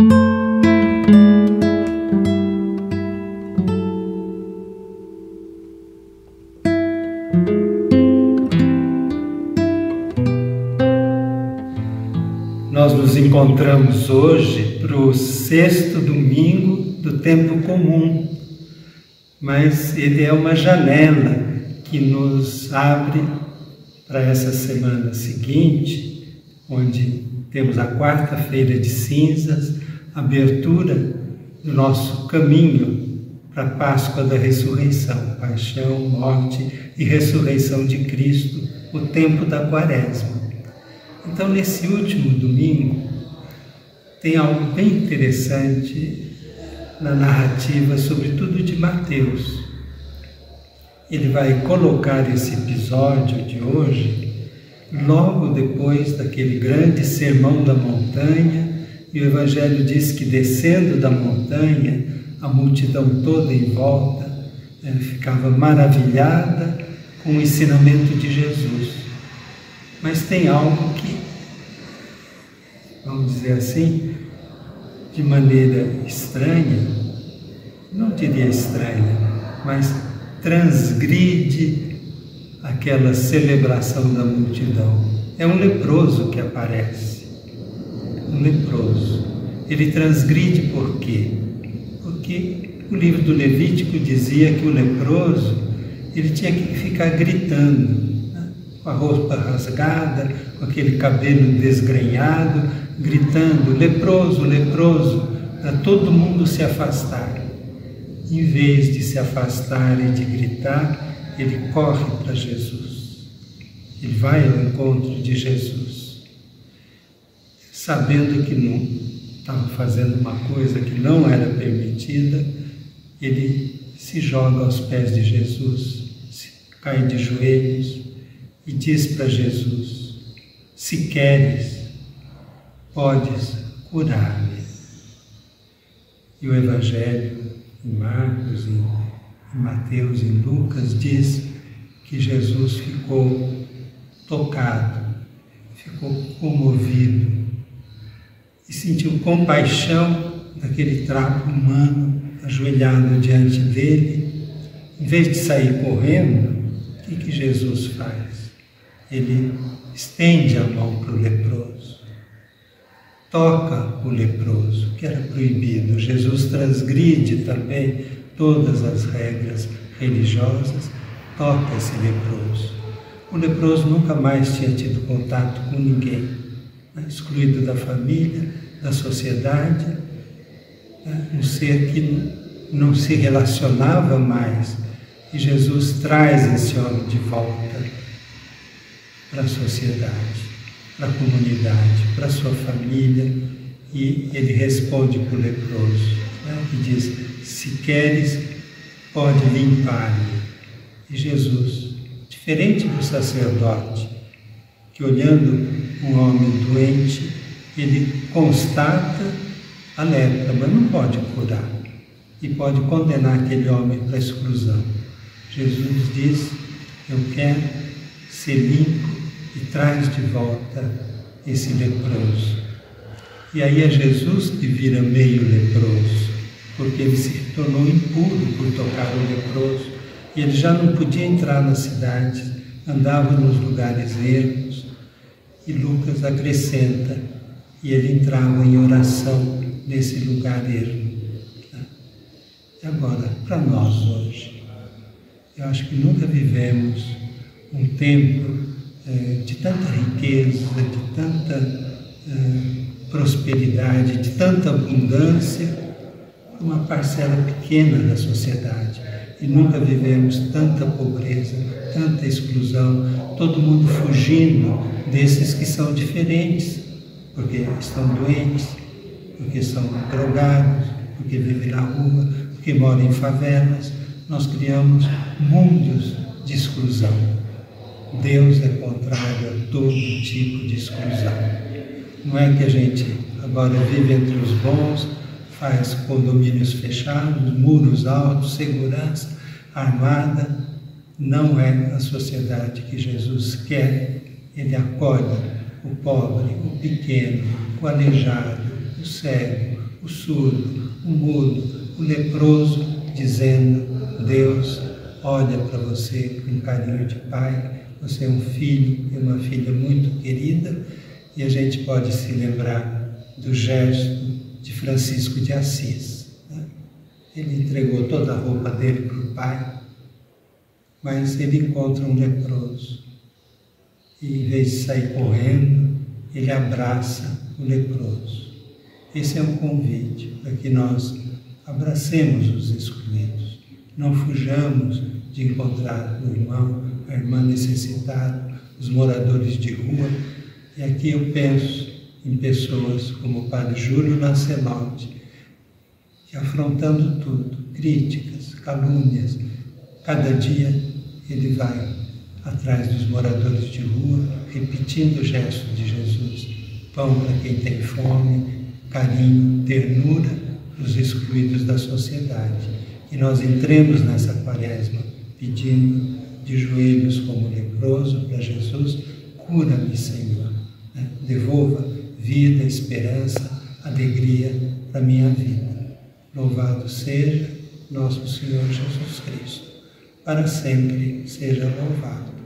Nós nos encontramos hoje para o sexto domingo do tempo comum, mas ele é uma janela que nos abre para essa semana seguinte, onde temos a quarta-feira de cinzas, abertura do nosso caminho para a Páscoa da ressurreição, paixão, morte e ressurreição de Cristo, o tempo da quaresma. Então, nesse último domingo, tem algo bem interessante na narrativa, sobretudo de Mateus. Ele vai colocar esse episódio de hoje logo depois daquele grande sermão da montanha, e o Evangelho diz que descendo da montanha, a multidão toda em volta né, ficava maravilhada com o ensinamento de Jesus. Mas tem algo que, vamos dizer assim, de maneira estranha, não diria estranha, mas transgride aquela celebração da multidão. É um leproso que aparece. Um leproso. Ele transgride por quê? Porque o livro do Levítico dizia que o leproso ele tinha que ficar gritando com a roupa rasgada, com aquele cabelo desgrenhado, gritando: leproso, leproso, para todo mundo se afastar. Em vez de se afastar e de gritar, ele corre para Jesus. Ele vai ao encontro de Jesus, sabendo que não estava fazendo uma coisa que não era permitida, ele se joga aos pés de Jesus, cai de joelhos e diz para Jesus: Se queres, podes curar-me. E o Evangelho, em Marcos, em Mateus e Lucas, diz que Jesus ficou tocado, ficou comovido e sentiu compaixão daquele trapo humano ajoelhado diante dele. Em vez de sair correndo, o que, que Jesus faz? ele estende a mão para o leproso, toca o leproso, que era proibido. Jesus transgride também todas as regras religiosas, toca esse leproso. O leproso nunca mais tinha tido contato com ninguém? Excluído da família, da sociedade, né? um ser que não se relacionava mais. E Jesus traz esse homem de volta para a sociedade, para a comunidade, para a sua família, e ele responde para o leproso, né, que diz: Se queres, pode limpar-me. E Jesus, diferente do sacerdote, que olhando um homem doente, ele constata a lepra, mas não pode curar, e pode condenar aquele homem para a exclusão. Jesus diz: Eu quero ser limpo e traz de volta esse leproso. E aí é Jesus que vira meio leproso, porque ele se tornou impuro por tocar o leproso e ele já não podia entrar na cidade, andava nos lugares ermos. E Lucas acrescenta, e ele entrava em oração nesse lugar ermo. Agora, para nós hoje, eu acho que nunca vivemos um tempo é, de tanta riqueza, de tanta é, prosperidade, de tanta abundância, uma parcela pequena da sociedade. E nunca vivemos tanta pobreza, tanta exclusão, todo mundo fugindo desses que são diferentes, porque estão doentes, porque são drogados, porque vivem na rua, porque moram em favelas. Nós criamos mundos de exclusão. Deus é contrário a todo tipo de exclusão. Não é que a gente agora vive entre os bons, faz condomínios fechados, muros altos, segurança armada. Não é a sociedade que Jesus quer. Ele acolhe o pobre, o pequeno, o aleijado, o cego, o surdo, o mudo, o leproso, dizendo: Deus olha para você com carinho de pai, você é um filho e uma filha muito querida, e a gente pode se lembrar do gesto de Francisco de Assis. Né? Ele entregou toda a roupa dele para o pai, mas ele encontra um leproso. E em vez de sair correndo, ele abraça o leproso. Esse é um convite para que nós abracemos os excluídos, não fujamos de encontrar o irmão, a irmã necessitada, os moradores de rua. E aqui eu penso em pessoas como o padre Júlio Lancelotti, que afrontando tudo, críticas, calúnias, cada dia ele vai atrás dos moradores de rua, repetindo o gesto de Jesus: pão para quem tem fome, carinho, ternura para os excluídos da sociedade. E nós entremos nessa quaresma pedindo de joelhos como leproso para Jesus: cura-me, Senhor, né? devolva vida, esperança, alegria para a minha vida. Louvado seja nosso Senhor Jesus Cristo, para sempre seja louvado.